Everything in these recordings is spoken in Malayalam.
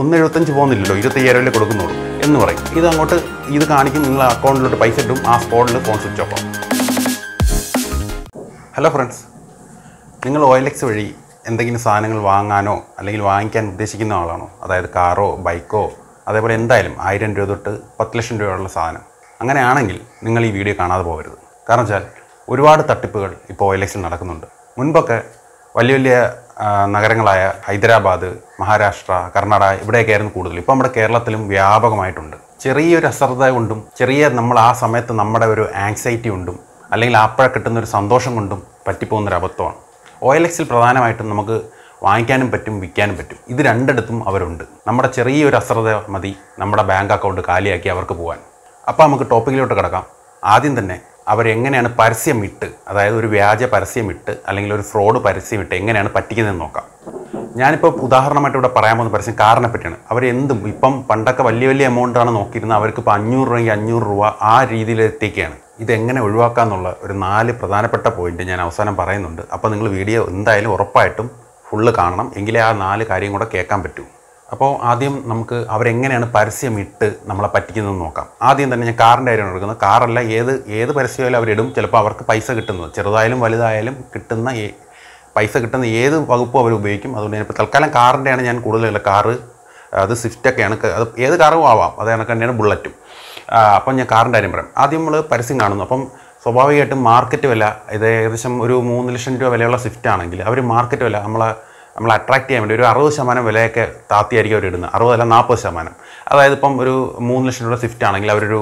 ഒന്ന് എഴുപത്തഞ്ച് പോകുന്നില്ലല്ലോ ഇരുപത്തയ്യായിരം കൊടുക്കുന്നുള്ളൂ എന്ന് പറയും. ഇത് അങ്ങോട്ട് ഇത് കാണിക്കും നിങ്ങൾ അക്കൗണ്ടിലോട്ട് പൈസ ഇട്ടും ആ സ്പോട്ടിൽ ഫോൺ സ്വിച്ച് ഓഫ് ആവും. ഹലോ ഫ്രണ്ട്സ് നിങ്ങൾ ഒ എൽ എക്സ് വഴി എന്തെങ്കിലും സാധനങ്ങൾ വാങ്ങാനോ അല്ലെങ്കിൽ വാങ്ങിക്കാൻ ഉദ്ദേശിക്കുന്ന ആളാണോ? അതായത് കാറോ ബൈക്കോ അതേപോലെ എന്തായാലും ആയിരം രൂപ തൊട്ട് പത്ത് ലക്ഷം രൂപയുള്ള സാധനം. അങ്ങനെയാണെങ്കിൽ നിങ്ങൾ ഈ വീഡിയോ കാണാതെ പോകരുത്. കാരണം വെച്ചാൽ ഒരുപാട് തട്ടിപ്പുകൾ ഇപ്പോൾ എക്സിൽ നടക്കുന്നുണ്ട്. മുൻപൊക്കെ വലിയ വലിയ നഗരങ്ങളായ ഹൈദരാബാദ് മഹാരാഷ്ട്ര കർണാടക ഇവിടെയൊക്കെയായിരുന്നു കൂടുതൽ. ഇപ്പോൾ നമ്മുടെ കേരളത്തിലും വ്യാപകമായിട്ടുണ്ട്. ചെറിയൊരു അശ്രദ്ധ കൊണ്ടും ചെറിയ നമ്മൾ ആ സമയത്ത് നമ്മുടെ ഒരു ആങ്സൈറ്റി കൊണ്ടും അല്ലെങ്കിൽ അപ്പോഴെ കിട്ടുന്ന ഒരു സന്തോഷം കൊണ്ടും പറ്റിപ്പോകുന്നൊരു അബദ്ധമാണ്. ഒ എൽ എക്സിൽ പ്രധാനമായിട്ടും നമുക്ക് വാങ്ങിക്കാനും പറ്റും വിൽക്കാനും പറ്റും. ഇത് രണ്ടിടത്തും അവരുണ്ട്. നമ്മുടെ ചെറിയൊരു അശ്രദ്ധ മതി നമ്മുടെ ബാങ്ക് അക്കൗണ്ട് കാലിയാക്കി അവർക്ക് പോകാൻ. അപ്പോൾ നമുക്ക് ടോപ്പിക്കിലോട്ട് കിടക്കാം. ആദ്യം തന്നെ അവരെങ്ങനെയാണ് പരസ്യം ഇട്ട് അതായത് ഒരു വ്യാജ പരസ്യം ഇട്ട് അല്ലെങ്കിൽ ഒരു ഫ്രോഡ് പരസ്യം ഇട്ട് എങ്ങനെയാണ് പറ്റിക്കുന്നതെന്ന് നോക്കാം. ഞാനിപ്പോൾ ഉദാഹരണമായിട്ട് ഇവിടെ പറയാൻ പോകുന്ന പരസ്യം കാറിനെ പറ്റിയാണ് അവർ ഇപ്പം പണ്ടൊക്കെ വലിയ വലിയ എമൗണ്ടാണ് നോക്കിയിരുന്നത്. അവർക്ക് ഇപ്പോൾ അഞ്ഞൂറ് രൂപയെങ്കിൽ അഞ്ഞൂറ് രൂപ ആ രീതിയിൽ എത്തിക്കുകയാണ് ഇതെങ്ങനെ ഒഴിവാക്കാമെന്നുള്ള ഒരു നാല് പ്രധാനപ്പെട്ട പോയിന്റ് ഞാൻ അവസാനം പറയുന്നുണ്ട്. അപ്പോൾ നിങ്ങൾ വീഡിയോ എന്തായാലും ഉറപ്പായിട്ടും ഫുള്ള് കാണണം. എങ്കിലേ ആ നാല് കാര്യം കൂടെ കേൾക്കാൻ പറ്റൂ. അപ്പോൾ ആദ്യം നമുക്ക് അവരെങ്ങനെയാണ് പരസ്യം ഇട്ട് നമ്മളെ പറ്റിക്കുന്നതെന്ന് നോക്കാം. ആദ്യം തന്നെ ഞാൻ കാറിന്റെ കാര്യമാണ് എടുക്കുന്നത് കാറല്ല ഏത് ഏത് പരസ്യമായാലും അവരിടും. ചിലപ്പോൾ അവർക്ക് പൈസ കിട്ടുന്നത്. ചെറുതായാലും വലുതായാലും കിട്ടുന്ന പൈസ കിട്ടുന്ന ഏത് വകുപ്പും അവർ ഉപയോഗിക്കും. അതുകൊണ്ട് ഞാനിപ്പോൾ തൽക്കാലം കാറിന്റെയാണ് ഞാൻ കൂടുതലുള്ള കാറ്. അത് സ്വിഫ്റ്റൊക്കെയാണ് അത് ഏത് കാറും ആവാം. അത് കണക്ക് തന്നെയാണ് ബുള്ളറ്റും. അപ്പം ഞാൻ കാറിന്റെ കാര്യം പറയാം. ആദ്യം നമ്മൾ പരസ്യം കാണുന്നു. അപ്പം സ്വാഭാവികമായിട്ടും മാർക്കറ്റ് വില ഇത് ഏകദേശം ഒരു മൂന്ന് ലക്ഷം രൂപ വിലയുള്ള സ്വിഫ്റ്റ് ആണെങ്കിൽ അവർ മാർക്കറ്റ് വില നമ്മളെ നമ്മൾ അട്രാക്ട് ചെയ്യാൻ വേണ്ടി ഒരു അറുപത് ശതമാനം വിലയൊക്കെ താത്തിയായിരിക്കും അവർ ഇടുന്നത്. അറുപതല്ല നാൽപ്പത് ശതമാനം. അതായത് ഇപ്പം ഒരു മൂന്ന് ലക്ഷം രൂപ സ്വിഫ്റ്റ് ആണെങ്കിൽ അവരൊരു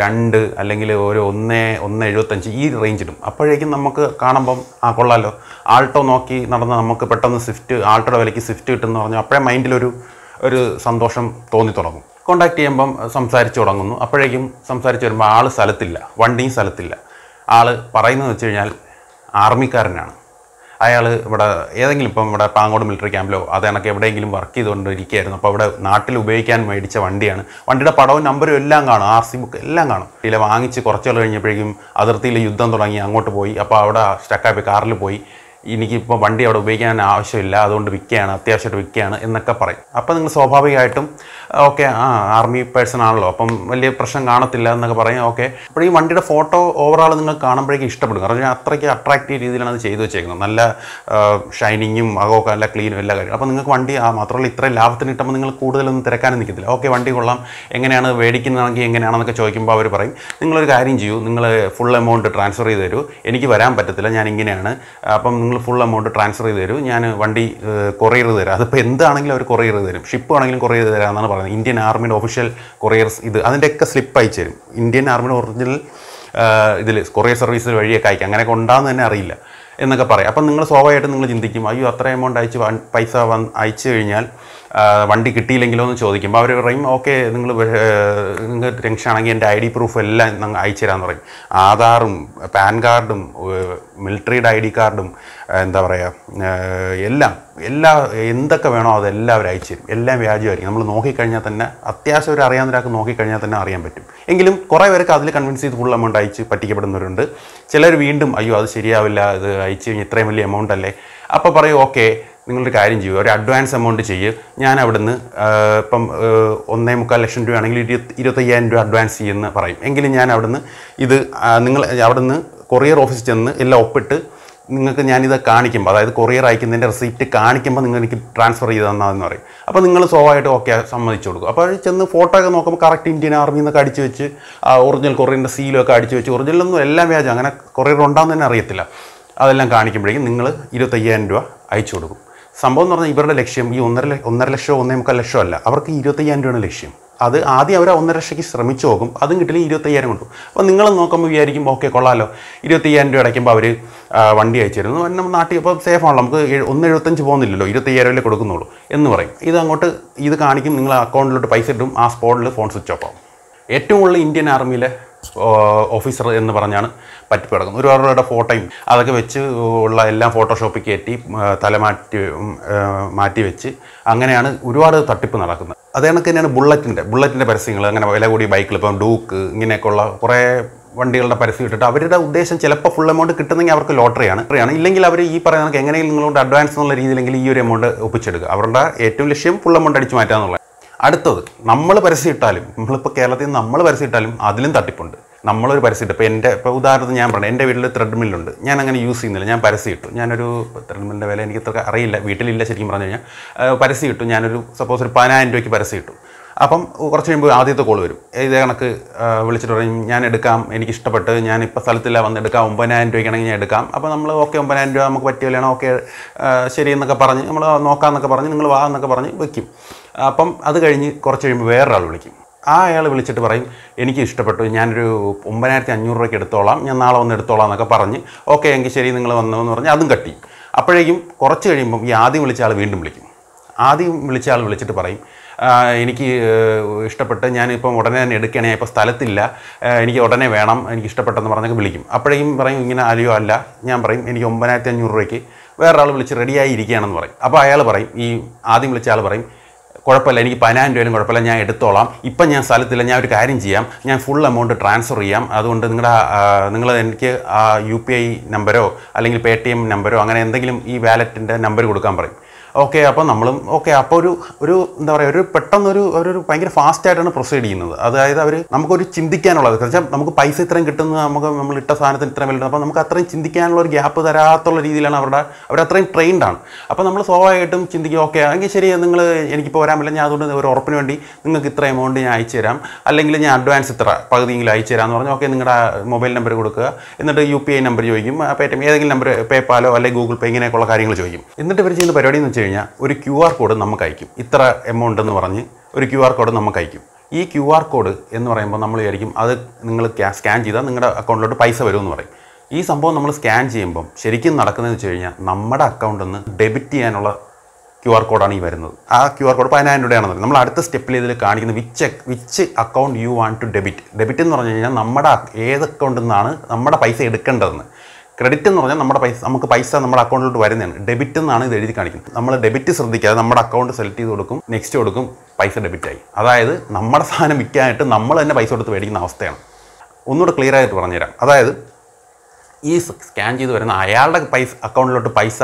രണ്ട് അല്ലെങ്കിൽ ഒരു ഒന്ന് ഒന്ന് എഴുപത്തഞ്ച് ഈ റേഞ്ചിടും അപ്പോഴേക്കും നമുക്ക് കാണുമ്പം ആ കൊള്ളാലോ. ആൾട്ടോ നോക്കി നടന്ന് നമുക്ക് പെട്ടെന്ന് സ്വിഫ്റ്റ് ആൾട്ടോയുടെ വിലയ്ക്ക് സ്വിഫ്റ്റ് കിട്ടുമെന്ന് പറഞ്ഞു അപ്പോഴേ മൈൻഡിലൊരു ഒരു സന്തോഷം തോന്നി തുടങ്ങും. കോണ്ടാക്ട് ചെയ്യുമ്പം സംസാരിച്ച് തുടങ്ങുന്നു. അപ്പോഴേക്കും സംസാരിച്ച് വരുമ്പോൾ ആൾ സ്ഥലത്തില്ല വണ്ടിയും സ്ഥലത്തില്ല. ആൾ പറയുന്നത് വെച്ച് കഴിഞ്ഞാൽ ആർമിക്കാരനാണ് അയാൾ ഇവിടെ ഏതെങ്കിലും ഇപ്പം ഇവിടെ പാങ്ങോട് മിലിറ്ററി ക്യാമ്പിലോ അത് കണക്ക് എവിടെയെങ്കിലും വർക്ക് ചെയ്തുകൊണ്ടിരിക്കുകയായിരുന്നു. അപ്പോൾ അവിടെ നാട്ടിൽ ഉപയോഗിക്കാൻ മേടിച്ച വണ്ടിയാണ്. വണ്ടിയുടെ പടവും നമ്പറും എല്ലാം കാണും. ആർ സി ബുക്ക് എല്ലാം കാണും. ഇതിലെ വാങ്ങിച്ച് കുറച്ചുകൾ കഴിഞ്ഞപ്പോഴേക്കും അതിർത്തിയിൽ യുദ്ധം തുടങ്ങി അങ്ങോട്ട് പോയി. അപ്പോൾ അവിടെ സ്റ്റക്കായി കാറിൽ പോയി. എനിക്കിപ്പോൾ വണ്ടി അവിടെ ഉപയോഗിക്കാൻ ആവശ്യമില്ല അതുകൊണ്ട് വിൽക്കുകയാണ് അത്യാവശ്യമായിട്ട് വിൽക്കുകയാണ് എന്നൊക്കെ പറയും. അപ്പോൾ നിങ്ങൾ സ്വാഭാവികമായിട്ടും ഓക്കെ ആ ആർമി പേഴ്സൺ ആണല്ലോ അപ്പം വലിയ പ്രശ്നം കാണത്തില്ല എന്നൊക്കെ പറയും. ഓക്കെ. അപ്പോൾ ഈ വണ്ടിയുടെ ഫോട്ടോ ഓവറോൾ നിങ്ങൾ കാണുമ്പോഴേക്കും ഇഷ്ടപ്പെടും. കാരണം അത്രയ്ക്ക് അട്രാക്റ്റീവ് രീതിയിലാണ് അത് ചെയ്തു വെച്ചേക്കുന്നത്. നല്ല ഷൈനിങ്ങും അകമൊക്കെ നല്ല ക്ലീനും എല്ലാ കാര്യങ്ങളും. അപ്പോൾ നിങ്ങൾക്ക് വണ്ടി ആ മാത്രമല്ല ഇത്രയും ലാഭത്തിന് കിട്ടുമ്പോൾ നിങ്ങൾ കൂടുതലൊന്നും തിരക്കാനും നിൽക്കത്തില്ല. ഓക്കെ വണ്ടി കൊള്ളാം എങ്ങനെയാണ് മേടിക്കുന്നതാണെങ്കിൽ എങ്ങനെയാണെന്നൊക്കെ ചോദിക്കുമ്പോൾ അവർ പറയും. നിങ്ങളൊരു കാര്യം ചെയ്യൂ നിങ്ങൾ ഫുൾ എമൗണ്ട് ട്രാൻസ്ഫർ ചെയ്ത് തരൂ. എനിക്ക് വരാൻ പറ്റത്തില്ല ഞാൻ ഇങ്ങനെയാണ്. അപ്പം നിങ്ങൾ ഫുൾ എമൗണ്ട് ട്രാൻസ്ഫർ ചെയ്ത് തരൂ. ഞാൻ വണ്ടി കൊറിയർ തരാം. അതിപ്പോൾ എന്താണെങ്കിലും അവർ കൊറിയർ തരും. ഷിപ്പ് ആണെങ്കിലും കൊറിയർ തരാമെന്നാണ് പറയുന്നത്. ഇന്ത്യൻ ആർമിയുടെ ഒഫീഷ്യൽ കൊറിയർസ് ഇത്. അതിന്റെയൊക്കെ സ്ലിപ്പ് അയച്ചു തരും. ഇന്ത്യൻ ആർമിയുടെ ഒറിജിനൽ ഇതിൽ കൊറിയർ സർവീസ് വഴിയൊക്കെ അയക്കാം. അങ്ങനെയൊക്കെ ഉണ്ടാകുന്ന തന്നെ അറിയില്ല എന്നൊക്കെ പറയും. അപ്പം നിങ്ങൾ സ്വാഭാവികമായിട്ടും നിങ്ങൾ ചിന്തിക്കും അയ്യോ അത്ര എമൗണ്ട് അയച്ച് പൈസ വന്ന് അയച്ചു കഴിഞ്ഞാൽ വണ്ടി കിട്ടിയില്ലെങ്കിലോ എന്ന് ചോദിക്കുമ്പോൾ അവർ പറയും ഓക്കെ നിങ്ങൾ നിങ്ങൾക്ക് ടെൻഷൻ ആണെങ്കിൽ എന്റെ ഐ ഡി പ്രൂഫ് എല്ലാം നിങ്ങൾ അയച്ചു തരാമെന്ന് പറയും. ആധാറും പാൻ കാർഡും മിലിറ്ററിയുടെ ഐ ഡി കാർഡും എന്താ പറയുക എല്ലാം എല്ലാ എന്തൊക്കെ വേണോ അതെല്ലാം അവർ അയച്ചു തരും. എല്ലാം വ്യാജമായിരിക്കും. നമ്മൾ നോക്കിക്കഴിഞ്ഞാൽ തന്നെ അത്യാവശ്യം ഒരു അറിയാവുന്ന ഒരാൾക്ക് നോക്കിക്കഴിഞ്ഞാൽ തന്നെ അറിയാൻ പറ്റും. എങ്കിലും കുറേ പേർക്ക് അതിൽ കൺവിൻസ് ചെയ്ത് ഫുൾ എമൗണ്ട് അയച്ച് പറ്റിക്കപ്പെടുന്നവരുണ്ട്. ചിലർ വീണ്ടും അയ്യോ അത് ശരിയാവില്ല ഇത് അയച്ചു കഴിഞ്ഞാൽ ഇത്രയും വലിയ എമൗണ്ട് അല്ലേ? അപ്പോൾ പറയും ഓക്കെ നിങ്ങളൊരു കാര്യം ചെയ്യുക. ഒരു അഡ്വാൻസ് എമൗണ്ട് ചെയ്യുക ഞാൻ അവിടുന്ന് ഇപ്പം ഒന്നേ മുക്കാൽ ലക്ഷം രൂപയാണെങ്കിൽ ഇരുപത്തി ഇരുപത്തയ്യായിരം രൂപ അഡ്വാൻസ് ചെയ്യുമെന്ന് പറയും. എങ്കിലും ഞാൻ അവിടുന്ന് ഇത് നിങ്ങൾ അവിടുന്ന് കൊറിയർ ഓഫീസിൽ ചെന്ന് എല്ലാം ഒപ്പിട്ട് നിങ്ങൾക്ക് ഞാനിത് കാണിക്കുമ്പോൾ അതായത് കൊറിയർ അയക്കുന്നതിന്റെ റെസിപ്റ്റ് കാണിക്കുമ്പോൾ നിങ്ങൾ എനിക്ക് ട്രാൻസ്ഫർ ചെയ്ത് തന്നാന്ന് പറയും. അപ്പോൾ നിങ്ങൾ സ്വാഭാവികമായിട്ട് ഓക്കെ സമ്മതിച്ചു കൊടുക്കും. അപ്പോൾ ചെന്ന് ഫോട്ടോ ഒക്കെ നോക്കുമ്പോൾ കറക്റ്റ് ഇന്ത്യൻ ആർമിയിൽ നിന്നൊക്കെ അടിച്ച് വെച്ച് ഒറിജിനൽ കൊറിയറിന്റെ സീലൊക്കെ അടിച്ച് വെച്ച് ഒറിജിനലൊന്നും എല്ലാം വ്യാജം. അങ്ങനെ കൊറിയർ ഉണ്ടാകുന്ന തന്നെ അറിയത്തില്ല. അതെല്ലാം കാണിക്കുമ്പോഴേക്കും നിങ്ങൾ ഇരുപത്തയ്യായിരം രൂപ അയച്ചു കൊടുക്കും. സംഭവം എന്ന് പറഞ്ഞാൽ ഇവരുടെ ലക്ഷ്യം ഈ ഒന്നര ഒന്നര ലക്ഷമോ ഒന്നേ മുക്കാൽ ലക്ഷമോ അല്ല. അവർക്ക് ഇരുപത്തയ്യായിരം രൂപയാണ് ലക്ഷ്യം. അത് ആദ്യം അവർ ഒന്നര ലക്ഷയ്ക്ക് ശ്രമിച്ചു നോക്കും. അതും കിട്ടില്ല ഇരുപത്തയ്യായിരം കൊണ്ടു. അപ്പോൾ നിങ്ങൾ നോക്കുമ്പോൾ വിചാരിക്കും ഓക്കെ കൊള്ളാമല്ലോ ഇരുപത്തയ്യായിരം രൂപ അടയ്ക്കുമ്പോൾ അവർ വണ്ടി അയച്ചു തരുന്നു നമ്മൾ നാട്ടിൽ ഇപ്പോൾ സേഫാണല്ലോ നമുക്ക് ഒന്ന് എഴുപത്തഞ്ച് പോകുന്നില്ലല്ലോ. ഇരുപത്തയ്യായിരം രൂപ കൊടുക്കുന്നുള്ളൂ. എന്ന് പറയും. ഇത് അങ്ങോട്ട് ഇത് കാണിക്കും. നിങ്ങൾ അക്കൗണ്ടിലോട്ട് പൈസ ഇട്ടും ആ സ്പോട്ടിൽ ഫോൺ സ്വിച്ച് ഓഫ് ആവും. ഏറ്റവും കൂടുതൽ ഇന്ത്യൻ ആർമിയിലെ ഓഫീസർ എന്ന് പറഞ്ഞാണ് പറ്റി കിടക്കുന്നത്. ഒരുപാട് പേരുടെ ഫോട്ടോയും അതൊക്കെ വെച്ച് ഉള്ള എല്ലാം ഫോട്ടോഷോപ്പിൽ കയറ്റി തലമാറ്റി തല മാറ്റി വെച്ച് അങ്ങനെയാണ് ഒരുപാട് തട്ടിപ്പ് നടക്കുന്നത്. അതേ കണക്ക് തന്നെയാണ് ബുള്ളറ്റിന്റെ ബുള്ളറ്റിന്റെ പരസ്യങ്ങൾ. അങ്ങനെ വില കൂടിയ ബൈക്കിൽ ഇപ്പം ഡൂക്ക് ഇങ്ങനെയൊക്കെയുള്ള കുറേ വണ്ടികളുടെ പരസ്യം ഇട്ടിട്ട് അവരുടെ ഉദ്ദേശം ചിലപ്പോൾ ഫുൾ എമൗണ്ട് കിട്ടുന്നെങ്കിൽ അവർക്ക് ലോട്ടറിയാണ് ലോട്ടറിയാണ് ഇല്ലെങ്കിൽ അവർ ഈ പറയുന്ന എങ്ങനെയും നിങ്ങളോട് അഡ്വാൻസ് എന്നുള്ള രീതിയിലെങ്കിൽ ഈ ഒരു എമൗണ്ട് ഒപ്പിച്ചെടുക്കുക. അവരുടെ ഏറ്റവും ലക്ഷ്യം ഫുൾ എമൗണ്ട് അടിച്ചു മാറ്റുക എന്നുള്ളത്. അടുത്തത് നമ്മൾ പരസ്യം ഇട്ടാലും നമ്മളിപ്പോൾ കേരളത്തിൽ നമ്മൾ പരസ്യം ഇട്ടാലും അതിലും തട്ടിപ്പുണ്ട്. നമ്മളൊരു പരസ്യം ഇട്ട് ഇപ്പോൾ എന്റെ ഇപ്പോൾ ഉദാഹരണത്തിന് ഞാൻ പറഞ്ഞു എന്റെ വീട്ടിൽ ത്രെഡ് മില്ലുണ്ട് ഞാൻ അങ്ങനെ യൂസ് ചെയ്യുന്നില്ല. ഞാൻ പരസ്യം ഇട്ടു. ഞാനൊരു ത്രെഡ് മില്ലിന്റെ വില എനിക്ക് ഇത്ര അറിയില്ല. വീട്ടിലില്ല ശരിക്കും പറഞ്ഞു കഴിഞ്ഞാൽ. പരസ്യം ഇട്ടു. ഞാനൊരു സപ്പോസ് ഒരു പതിനായിരം രൂപയ്ക്ക് പരസ്യം ഇട്ടു. അപ്പം കുറച്ച് കഴിയുമ്പോൾ ആദ്യത്തെ കോൾ വരും. ഇതേ കണക്ക് വിളിച്ചിട്ട് പറയും ഞാൻ എടുക്കാം എനിക്ക് ഇഷ്ടപ്പെട്ട് ഞാൻ ഇപ്പോൾ സ്ഥലത്തില്ല വന്ന് എടുക്കാം ഒമ്പതിനായിരം രൂപയ്ക്കാണെങ്കിൽ ഞാൻ എടുക്കാം. അപ്പോൾ നമ്മൾ ഓക്കെ ഒമ്പതിനായിരം രൂപ നമുക്ക് പറ്റിയല്ലാണ് ഓക്കെ ശരി എന്നൊക്കെ പറഞ്ഞ് നമ്മൾ നോക്കാമെന്നൊക്കെ പറഞ്ഞ് നിങ്ങൾ വാ എന്നൊക്കെ പറഞ്ഞ് വെക്കും. അപ്പം അത് കഴിഞ്ഞ് കുറച്ച് കഴിയുമ്പോൾ വേറൊരാൾ വിളിക്കും. ആ അയാൾ വിളിച്ചിട്ട് പറയും എനിക്ക് ഇഷ്ടപ്പെട്ടു ഞാനൊരു ഒമ്പതിനായിരത്തി അഞ്ഞൂറ് രൂപയ്ക്ക് എടുത്തോളാം ഞാൻ നാളെ വന്ന് എടുത്തോളാം എന്നൊക്കെ പറഞ്ഞ് ഓക്കെ എങ്കിൽ ശരി നിങ്ങൾ വന്നതെന്ന് പറഞ്ഞ് അതും കട്ടി അപ്പോഴേക്കും കുറച്ച് കഴിയുമ്പം ഈ ആദ്യം വിളിച്ച ആൾ വീണ്ടും വിളിക്കും. ആദ്യം വിളിച്ച ആൾ വിളിച്ചിട്ട് പറയും "ആ, എനിക്ക് ഇഷ്ടപ്പെട്ട് ഞാനിപ്പം ഉടനെ തന്നെ എടുക്കണേ ഇപ്പോൾ സ്ഥലത്തില്ല. എനിക്ക് ഉടനെ വേണം എനിക്ക് ഇഷ്ടപ്പെട്ടെന്ന് പറഞ്ഞൊക്കെ വിളിക്കും. അപ്പോഴേക്കും പറയും ഇങ്ങനെ അല്ലയോ അല്ല. ഞാൻ പറയും എനിക്ക് ഒമ്പതിനായിരത്തി അഞ്ഞൂറ് രൂപയ്ക്ക് വേറൊരാൾ വിളിച്ച് റെഡിയായി ഇരിക്കുകയാണെന്ന് പറയും. അപ്പോൾ അയാൾ പറയും ഈ ആദ്യം വിളിച്ച ആൾ പറയും കുഴപ്പമില്ല എനിക്ക് പതിനായിരം രൂപയിലും കുഴപ്പമില്ല ഞാൻ എടുത്തോളാം. ഇപ്പം ഞാൻ സ്ഥലത്തില്ല ഞാൻ ഒരു കാര്യം ചെയ്യാം. ഞാൻ ഫുൾ എമൗണ്ട് ട്രാൻസ്ഫർ ചെയ്യാം. അതുകൊണ്ട് നിങ്ങളുടെ നിങ്ങൾ എനിക്ക് ആ യു പി ഐ നമ്പരോ അല്ലെങ്കിൽ പേ ടി എം നമ്പരോ അങ്ങനെ എന്തെങ്കിലും ഈ വാലറ്റിന്റെ നമ്പർ കൊടുക്കാൻ പറയും. ഓക്കെ അപ്പോൾ നമ്മളും ഓക്കെ അപ്പോൾ ഒരു ഒരു എന്താ പറയുക ഒരു പെട്ടെന്നൊരു ഒരു ഭയങ്കര ഫാസ്റ്റ് ആയിട്ടാണ് പ്രൊസീഡ് ചെയ്യുന്നത്. അതായത് അവർ നമുക്കൊരു ചിന്തിക്കാനുള്ളത്. വെച്ചാൽ നമുക്ക് പൈസ ഇത്രയും കിട്ടുന്നത് നമുക്ക് നമ്മൾ ഇട്ട സാധനത്തിന് ഇത്രയും വലുതാണ് അപ്പോൾ നമുക്ക് അത്രയും ചിന്തിക്കാനുള്ള ഒരു ഗ്യാപ്പ് തരാത്തുള്ള രീതിയിലാണ് അവരുടെ അവരത്രയും ട്രെയിൻഡ് ആണ്. അപ്പോൾ നമ്മൾ സ്വാഭാവികമായിട്ടും ചിന്തിക്കും ഓക്കെ എങ്കിൽ ശരി നിങ്ങൾ എനിക്കിപ്പോൾ വരാൻ പറ്റില്ല ഞാൻ അതുകൊണ്ട് ഒരു ഉറപ്പിന് വേണ്ടി നിങ്ങൾക്ക് ഇത്ര എമൗണ്ട് ഞാൻ അയച്ചു തരാം. അല്ലെങ്കിൽ ഞാൻ അഡ്വാൻസ് ഇത്ര പകുതിയെങ്കിലും അയച്ചു തരാമെന്ന് പറഞ്ഞാൽ ഓക്കെ നിങ്ങളുടെ മൊബൈൽ നമ്പർ കൊടുക്കുക. എന്നിട്ട് യു പി ഐ നമ്പർ ചോദിക്കും. പേ ടി ഏതെങ്കിലും നമ്പർ പേപ്പാലോ അല്ലെങ്കിൽ ഗൂഗിൾ പേ ഇങ്ങനെയൊക്കെയുള്ള കാര്യങ്ങൾ ചോദിക്കും. എന്നിട്ട് ഇവർ ചെയ്യുന്ന പരിപാടി എന്ന് വെച്ച് കഴിഞ്ഞാൽ ഒരു ക്യു ആർ കോഡ് നമുക്ക് അയക്കും ഇത്ര എമൗണ്ട് എന്ന് പറഞ്ഞ് ഒരു ക്യു ആർ കോഡ് നമുക്ക് അയക്കും ഈ ക്യു ആർ കോഡ് എന്ന് പറയുമ്പോൾ നമ്മൾ വിചാരിക്കും അത് നിങ്ങൾ സ്കാൻ ചെയ്താൽ നിങ്ങളുടെ അക്കൗണ്ടിലോട്ട് പൈസ വരുമെന്ന് പറയും. ഈ സംഭവം നമ്മൾ സ്കാൻ ചെയ്യുമ്പം ശരിക്കും നടക്കുന്നതെന്ന് വെച്ച് കഴിഞ്ഞാൽ നമ്മുടെ അക്കൗണ്ടിൽ നിന്ന് ഡെബിറ്റ് ചെയ്യാനുള്ള ക്യു ആർ കോഡാണ് ഈ വരുന്നത്. ആ ക്യു ആർ കോഡ് പതിനായിരം രൂപയാണെന്ന് നമ്മൾ അടുത്ത സ്റ്റെപ്പിൽ ഇതിൽ കാണിക്കുന്നത് which which account you want to debit debit എന്ന് പറഞ്ഞു കഴിഞ്ഞാൽ നമ്മുടെ ഏത് അക്കൗണ്ടിൽ നിന്നാണ് നമ്മുടെ പൈസ എടുക്കേണ്ടതെന്ന്. ക്രെഡിറ്റ് എന്ന് പറഞ്ഞാൽ നമ്മുടെ പൈസ നമുക്ക് പൈസ നമ്മുടെ അക്കൗണ്ടിലോട്ട് വരുന്നതാണ്. ഡെബിറ്റ് എന്നാണ് ഇത് എഴുതി കാണിക്കുന്നത്. നമ്മൾ ഡെബിറ്റ് ശ്രദ്ധിക്കാതെ നമ്മുടെ അക്കൗണ്ട് സെലക്ട് ചെയ്ത് കൊടുക്കും നെക്സ്റ്റ് കൊടുക്കും പൈസ ഡെബിറ്റ് ആയി. അതായത് നമ്മുടെ സാധനം വിൽക്കാനായിട്ട് നമ്മൾ തന്നെ പൈസ കൊടുത്ത് മേടിക്കുന്ന അവസ്ഥയാണ്. ഒന്നുകൂടെ ക്ലിയർ ആയിട്ട് പറഞ്ഞുതരാം. അതായത് ഈ സ്കാൻ ചെയ്ത് വരുന്ന അയാളുടെ പൈസ അക്കൗണ്ടിലോട്ട് പൈസ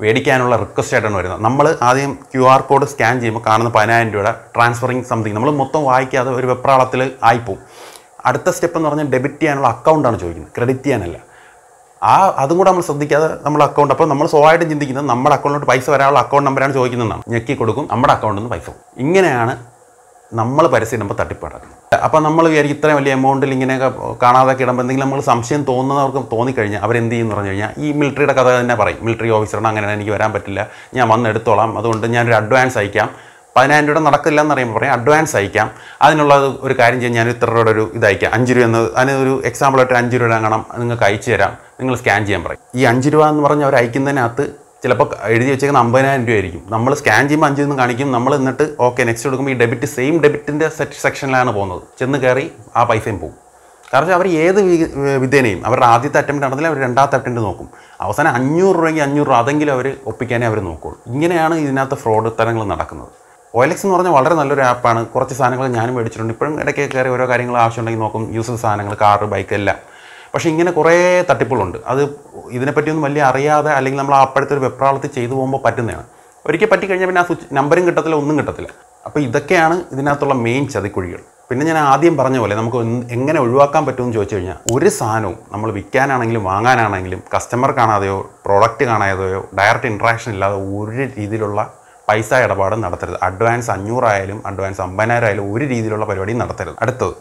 മേടിക്കാനുള്ള റിക്വസ്റ്റ് ആയിട്ടാണ് വരുന്നത്. നമ്മൾ ആദ്യം ക്യു ആർ കോഡ് സ്കാൻ ചെയ്യുമ്പോൾ കാണുന്ന പതിനായിരം രൂപയുടെ ട്രാൻസ്ഫറിങ് സംതിങ് നമ്മൾ മൊത്തം വായിക്കാതെ ഒരു വെപ്രാളത്തിൽ ആയിപ്പോവും. അടുത്ത സ്റ്റെപ്പ് എന്ന് പറഞ്ഞാൽ ഡെബിറ്റ് ചെയ്യാനുള്ള അക്കൗണ്ടാണ് ചോദിക്കുന്നത്. ക്രെഡിറ്റ് ചെയ്യാനല്ല. ആ അതും കൂടെ നമ്മൾ ശ്രദ്ധിക്കാതെ നമ്മൾ അക്കൗണ്ട് അപ്പോൾ നമ്മൾ സ്വഭാവമായിട്ടും ചിന്തിക്കുന്നത് നമ്മുടെ അക്കൗണ്ടിലോട്ട് പൈസ വരാനുള്ള അക്കൗണ്ട് നമ്പറാണ് ചോദിക്കുന്നതെന്നാണ്. ഞെക്കി കൊടുക്കും നമ്മുടെ അക്കൗണ്ടിൽ നിന്ന് പൈസ ഇങ്ങനെയാണ് നമ്മൾ പരസ്യം ഇടുമ്പോൾ തട്ടിപ്പാടാക്കുന്നത്. അപ്പോൾ നമ്മൾ വിചാരിക്കും ഇത്രയും വലിയ എമൗണ്ടിൽ ഇങ്ങനെയൊക്കെ കാണാതെ ഇടുമ്പോൾ എന്തെങ്കിലും നമ്മൾ സംശയം തോന്നുന്നവർക്ക് തോന്നിക്കഴിഞ്ഞാൽ അവരെന്ത് ചെയ്യുമെന്ന് പറഞ്ഞു കഴിഞ്ഞാൽ ഈ മിലിറ്ററിയുടെ കഥ തന്നെ പറയും. മിലിറ്ററി ഓഫീസറാണ് അങ്ങനെ എനിക്ക് വരാൻ പറ്റില്ല. ഞാൻ വന്ന് എടുത്തോളാം അതുകൊണ്ട് ഞാനൊരു അഡ്വാൻസ് അയക്കാം പതിനായിരം രൂപ നടക്കില്ല എന്ന് പറയുമ്പോൾ പറയാം അഡ്വാൻസ് അയക്കാം. അതിനുള്ള ഒരു കാര്യം ചെയ്യാൻ ഞാൻ ഇത്ര രൂപയുടെ ഒരു ഇത് അയക്കാം അഞ്ച് രൂപ എന്ന് അതിന് ഒരു എക്സാമ്പിൾ ആയിട്ട് അഞ്ച് രൂപ കാണാം നിങ്ങൾക്ക് അയച്ചു തരാം. നിങ്ങൾ സ്കാൻ ചെയ്യാൻ പറയും. ഈ അഞ്ച് രൂപ എന്ന് പറഞ്ഞ് അവർ അയക്കുന്നതിനകത്ത് ചിലപ്പോൾ എഴുതി വെച്ചേക്കുന്ന അമ്പതിനായിരം രൂപ ആയിരിക്കും. നമ്മൾ സ്കാൻ ചെയ്യുമ്പോൾ അഞ്ച് നിന്ന് കാണിക്കും. നമ്മൾ എന്നിട്ട് ഓക്കെ നെക്സ്റ്റ് കൊടുക്കുമ്പോൾ ഈ ഡെബിറ്റ് സെയിം ഡെബിറ്റിന്റെ സെക്ഷനിലാണ് പോകുന്നത്. ചെന്ന് കയറി ആ പൈസയും പോകും. കാരണം അവർ ഏത് വിധേനയും അവരുടെ ആദ്യത്തെ അറ്റംപ്റ്റ് നടന്നില്ല അവർ രണ്ടാമത്തെ അറ്റംപ്റ്റ് നോക്കും. അവസാനം അഞ്ഞൂറ് രൂപയെങ്കിൽ അഞ്ഞൂറ് രൂപ അതെങ്കിലും അവർ ഒപ്പിക്കാനേ അവർ നോക്കുള്ളൂ. ഇങ്ങനെയാണ് ഇതിനകത്ത് ഫ്രോഡ് തരങ്ങൾ നടക്കുന്നത്. OLX എന്ന് പറഞ്ഞാൽ വളരെ നല്ലൊരു ആപ്പാണ്. കുറച്ച് സാധനങ്ങൾ ഞാനും മേടിച്ചിട്ടുണ്ട്. ഇപ്പോഴും ഇടയ്ക്ക് കയറി ഓരോ കാര്യങ്ങൾ ആവശ്യമുണ്ടെങ്കിൽ നോക്കും. യൂസർ സാധനങ്ങൾ കാറ് ബൈക്ക് എല്ലാം. പക്ഷേ ഇങ്ങനെ കുറേ തട്ടിപ്പുകളുണ്ട്. അത് ഇതിനെപ്പറ്റിയൊന്നും വലിയ അറിയാതെ അല്ലെങ്കിൽ നമ്മൾ അപ്പോഴത്തെ ഒരു വെപ്രാളത്തിൽ ചെയ്തു പോകുമ്പോൾ പറ്റുന്നതാണ്. ഒരിക്കൽ പറ്റിക്കഴിഞ്ഞാൽ പിന്നെ ആ സ്വിച്ച് നമ്പറും കിട്ടത്തില്ല ഒന്നും കിട്ടത്തില്ല. അപ്പോൾ ഇതൊക്കെയാണ് ഇതിനകത്തുള്ള മെയിൻ ചതിക്കുഴികൾ. പിന്നെ ഞാൻ ആദ്യം പറഞ്ഞ പോലെ നമുക്ക് എങ്ങനെ ഒഴിവാക്കാൻ പറ്റുമെന്ന് ചോദിച്ചു കഴിഞ്ഞാൽ ഒരു സാധനവും നമ്മൾ വിൽക്കാനാണെങ്കിലും വാങ്ങാനാണെങ്കിലും കസ്റ്റമർ കാണാതെയോ പ്രോഡക്റ്റ് കാണാതെയോ ഡയറക്റ്റ് ഇൻട്രാക്ഷൻ ഇല്ലാതെ ഒരു രീതിയിലുള്ള പൈസ ഇടപാടും നടത്തരുത്. അഡ്വാൻസ് അഞ്ഞൂറായാലും അഡ്വാൻസ് അമ്പതിനായിരം ആയാലും ഒരു രീതിയിലുള്ള പരിപാടിയും നടത്തരുത്. അടുത്തത്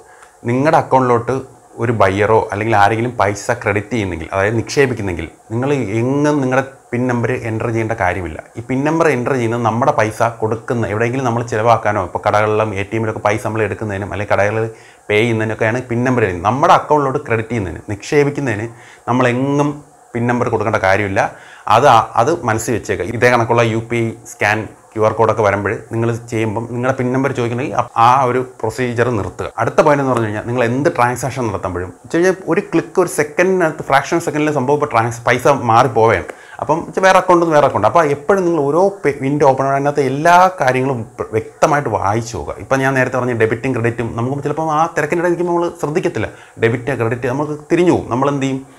നിങ്ങളുടെ അക്കൗണ്ടിലോട്ട് ഒരു ബയ്യറോ അല്ലെങ്കിൽ ആരെങ്കിലും പൈസ ക്രെഡിറ്റ് ചെയ്യുന്നെങ്കിൽ അതായത് നിക്ഷേപിക്കുന്നെങ്കിൽ നിങ്ങൾ എങ്ങും നിങ്ങളുടെ പിൻ നമ്പർ എന്റർ ചെയ്യേണ്ട കാര്യമില്ല. ഈ പിൻ നമ്പർ എന്റർ ചെയ്യുന്നത് നമ്മുടെ പൈസ കൊടുക്കുന്ന എവിടെയെങ്കിലും നമ്മൾ ചിലവാക്കാനോ ഇപ്പോൾ കടകളിലും എ ടി എമ്മിലൊക്കെ പൈസ നമ്മൾ എടുക്കുന്നതിനും അല്ലെങ്കിൽ കടകളിൽ പേ ചെയ്യുന്നതിനൊക്കെയാണ് പിൻ നമ്പർ എഴുതുന്നത് നമ്മുടെ അക്കൗണ്ടിലോട്ട് ക്രെഡിറ്റ് ചെയ്യുന്നതിന് നിക്ഷേപിക്കുന്നതിന് നമ്മളെങ്ങും പിൻ നമ്പർ കൊടുക്കേണ്ട കാര്യമില്ല. അത് അത് മനസ്സിൽ വെച്ചേക്കുക. ഇതേ കണക്കുള്ള U P scan Q R കോഡൊക്കെ വരുമ്പോൾ നിങ്ങൾ ചെയ്യുമ്പം നിങ്ങളുടെ പിൻ നമ്പർ ചോദിക്കണമെങ്കിൽ ആ- ഒരു പ്രൊസീജിയർ നിർത്തുക. അടുത്ത പോയിന്റ് എന്ന് പറഞ്ഞു കഴിഞ്ഞാൽ നിങ്ങൾ എന്ത് ട്രാൻസാക്ഷൻ നടത്തുമ്പോഴും വെച്ച് കഴിഞ്ഞാൽ ഒരു ക്ലിക്ക് ഒരു സെക്കൻഡിനകത്ത് ഫ്രാക്ഷൻ സെക്കൻഡിൽ സംഭവം ഇപ്പോൾ ട്രാൻസ് പൈസ മാറി മാറിപ്പോവുകയാണ് അപ്പം വേറെ അക്കൗണ്ട് വേറെ അക്കൗണ്ട് അപ്പോൾ എപ്പോഴും നിങ്ങൾ ഓരോ വിൻഡോ ഓപ്പൺ അതിനകത്ത് എല്ലാ കാര്യങ്ങളും വ്യക്തമായിട്ട് വായിച്ചു നോക്കുക. ഇപ്പം ഞാൻ നേരത്തെ പറഞ്ഞ ഡെബിറ്റും ക്രെഡിറ്റും നമുക്ക് ചിലപ്പോൾ ആ തിരക്കിനിടയിൽ ഇരിക്കുമ്പോൾ നമ്മൾ ശ്രദ്ധിക്കത്തില്ല. ഡെബിറ്റ് ക്രെഡിറ്റ് നമുക്ക് തിരിഞ്ഞു പോകും. നമ്മൾ എന്ത് ചെയ്യും?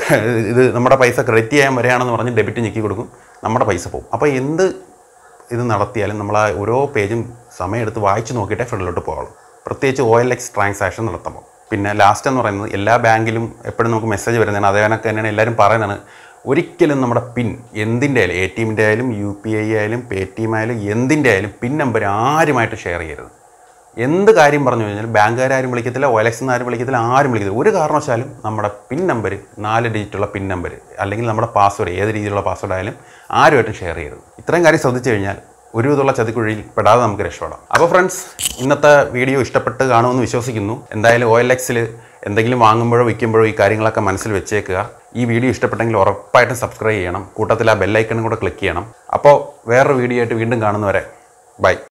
ഇത് നമ്മുടെ പൈസ ക്രെഡിറ്റ് ചെയ്യാൻ വരികയാണെന്ന് പറഞ്ഞ് ഡെബിറ്റ് ഞെക്കി കൊടുക്കും. നമ്മുടെ പൈസ പോകും അപ്പോൾ എന്ത് ഇത് നടത്തിയാലും നമ്മൾ ആ ഓരോ പേജും സമയമെടുത്ത് വായിച്ച് നോക്കിയിട്ടേ ഫ്രണ്ടിലോട്ട് പോകാവുള്ളൂ. പ്രത്യേകിച്ച് ഒ എൽ എക്സ് ട്രാൻസാക്ഷൻ നടത്തുമ്പോൾ പിന്നെ ലാസ്റ്റ് എന്ന് പറയുന്നത് എല്ലാ ബാങ്കിലും എപ്പോഴും നമുക്ക് മെസ്സേജ് വരുന്നതാണ്. അതേ കണക്ക് തന്നെയാണ് എല്ലാവരും പറയുന്നതാണ്. ഒരിക്കലും നമ്മുടെ പിൻ എന്തിന്റെ ആയാലും എ ടി എമ്മിന്റെ ആയാലും യു പി ഐ ആയാലും പേ ടി എം ആയാലും എന്തിന്റെ ആയാലും പിൻ നമ്പർ ആരുമായിട്ട് ഷെയർ ചെയ്യരുത്. എന്ത് കാര്യം പറഞ്ഞു കഴിഞ്ഞാൽ ബാങ്കുകാരും വിളിക്കത്തില്ല ഒലക്സ് ആരും വിളിക്കത്തില്ല ആരും വിളിക്കത്തില്ല. ഒരു കാരണവശാലും നമ്മുടെ പിൻ നമ്പർ നാല് ഡിജിറ്റുള്ള പിൻ നമ്പർ അല്ലെങ്കിൽ നമ്മുടെ പാസ്വേഡ് ഏത് രീതിയിലുള്ള പാസ്വേഡ് ആയാലും ആരുമായിട്ടും ഷെയർ ചെയ്യരുത്. ഇത്രയും കാര്യം ശ്രദ്ധിച്ചു കഴിഞ്ഞാൽ ഒരു വിധമുള്ള ചതിക്കുഴിയിൽ പെടാതെ നമുക്ക് രക്ഷപ്പെടാം. അപ്പോൾ ഫ്രണ്ട്സ് ഇന്നത്തെ വീഡിയോ ഇഷ്ടപ്പെട്ട് കാണുമെന്ന് വിശ്വസിക്കുന്നു. എന്തായാലും ഒ എൽ എക്സിൽ എന്തെങ്കിലും വാങ്ങുമ്പോഴോ വിൽക്കുമ്പോഴോ ഈ കാര്യങ്ങളൊക്കെ മനസ്സിൽ വെച്ചേക്കുക. ഈ വീഡിയോ ഇഷ്ടപ്പെട്ടെങ്കിൽ ഉറപ്പായിട്ടും സബ്സ്ക്രൈബ് ചെയ്യണം. കൂട്ടത്തിൽ ആ ബെല്ലൈക്കണും കൂടെ ക്ലിക്ക് ചെയ്യണം. അപ്പോൾ വേറൊരു വീഡിയോ ആയിട്ട് വീണ്ടും കാണുന്നവരെ ബൈ.